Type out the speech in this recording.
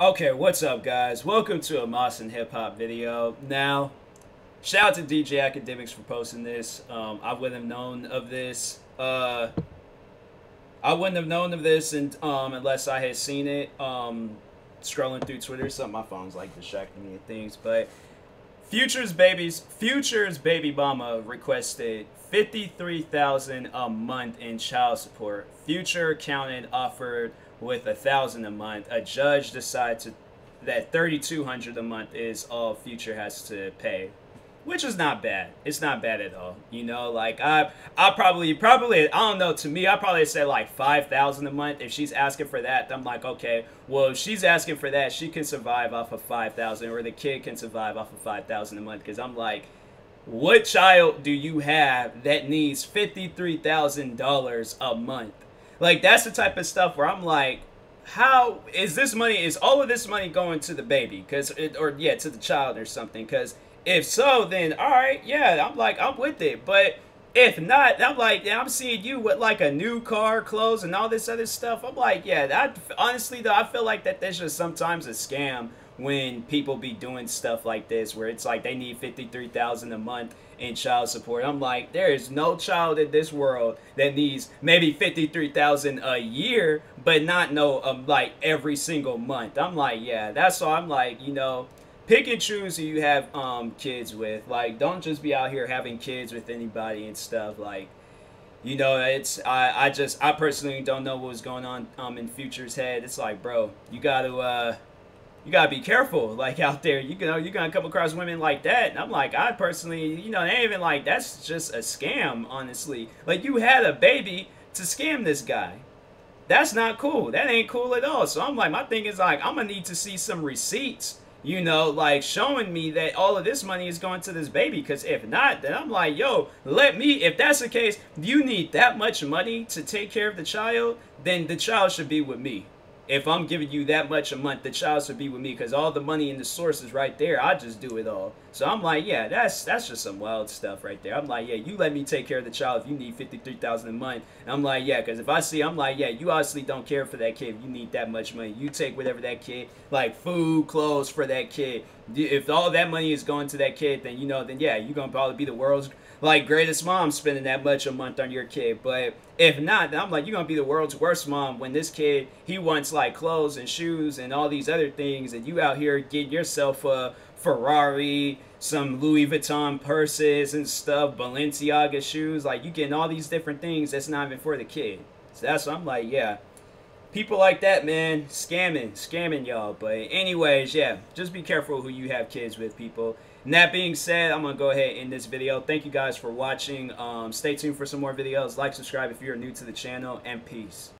Okay, what's up, guys? Welcome to a Moss and Hip Hop video. Now, shout out to DJ Akademiks for posting this. Um, I wouldn't have known of this. Uh, I wouldn't have known of this and um, unless I had seen it. Um, scrolling through Twitter, or something my phone's like distracting me and things. But Future's babies, Future's baby mama requested fifty-three thousand a month in child support. Future counted offered with a thousand a month. A judge decided to, that thirty-two hundred a month is all Future has to pay which is not bad. It's not bad at all. You know, like I, I probably, probably, I don't know. To me, I probably say like five thousand a month. If she's asking for that, I'm like, okay, well, if she's asking for that, she can survive off of five thousand, or the kid can survive off of five thousand a month. Because I'm like, what child do you have that needs fifty three thousand dollars a month? Like that's the type of stuff where I'm like, how is this money? Is all of this money going to the baby? Because or yeah, to the child or something? Because if so, then all right, yeah, I'm like, I'm with it. But if not, I'm like, I'm seeing you with like a new car, clothes, and all this other stuff. I'm like, yeah, that honestly though, I feel like that there's just sometimes a scam when people be doing stuff like this where it's like they need 53,000 a month in child support. I'm like, there is no child in this world that needs maybe 53,000 a year, but not no um, like every single month. I'm like, yeah, that's all I'm like, you know, pick and choose who you have um, kids with. Like, don't just be out here having kids with anybody and stuff. Like, you know, it's I, I just I personally don't know what was going on um in Future's head. It's like, bro, you gotta uh you gotta be careful, like out there. You know, you're gonna come across women like that. And I'm like, I personally, you know, they even like that's just a scam, honestly. Like you had a baby to scam this guy. That's not cool. That ain't cool at all. So I'm like, my thing is like, I'm gonna need to see some receipts you know, like showing me that all of this money is going to this baby. Because if not, then I'm like, yo, let me, if that's the case, you need that much money to take care of the child, then the child should be with me if I'm giving you that much a month, the child should be with me because all the money in the source is right there. I just do it all. So I'm like, yeah, that's that's just some wild stuff right there. I'm like, yeah, you let me take care of the child if you need fifty three thousand a month. And I'm like, yeah, because if I see, I'm like, yeah, you obviously don't care for that kid. You need that much money, you take whatever that kid, like food, clothes for that kid. If all that money is going to that kid, then you know, then yeah, you're gonna probably be the world's like greatest mom spending that much a month on your kid. But if not, then I'm like, you're gonna be the world's worst mom when this kid he wants like clothes and shoes and all these other things, and you out here getting yourself a Ferrari, some Louis Vuitton purses and stuff, Balenciaga shoes, like you getting all these different things that's not even for the kid. So that's what I'm like, yeah. People like that, man, scamming, scamming y'all. But anyways, yeah, just be careful who you have kids with, people. And that being said, I'm going to go ahead and end this video. Thank you guys for watching. Um, stay tuned for some more videos. Like, subscribe if you're new to the channel, and peace.